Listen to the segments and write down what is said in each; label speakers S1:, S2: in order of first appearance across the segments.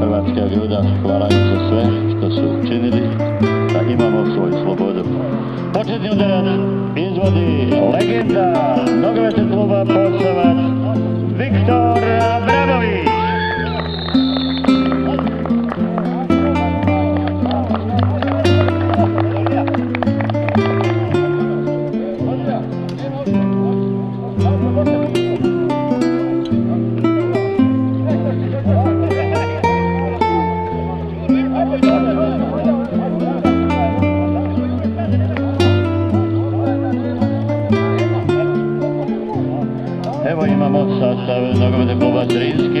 S1: hrvatska ljuda hvala im za sve što su učinili da imamo svoju slobodu. Početni udaran, izvodi legenda nogometnog kluba Posavac Viktor Abramović.
S2: nowadays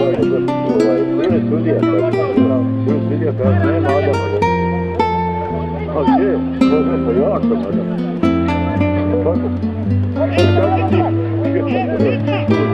S2: Bakın.
S3: Bakın. Bakın. Bakın. Bakın.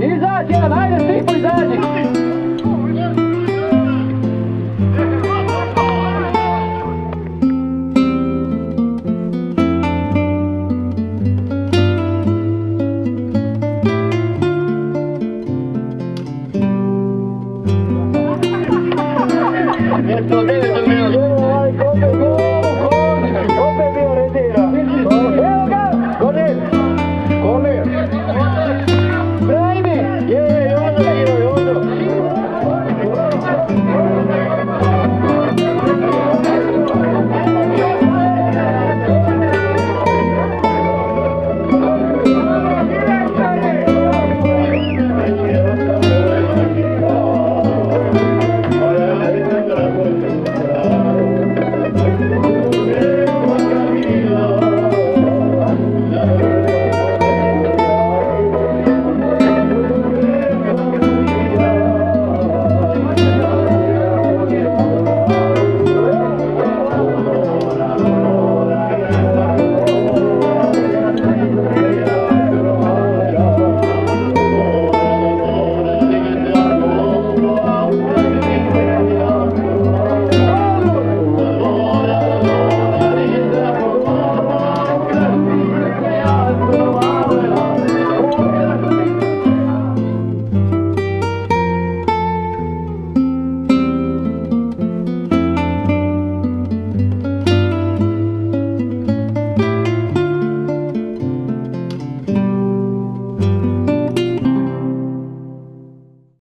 S3: Exagerada, sem cuidado.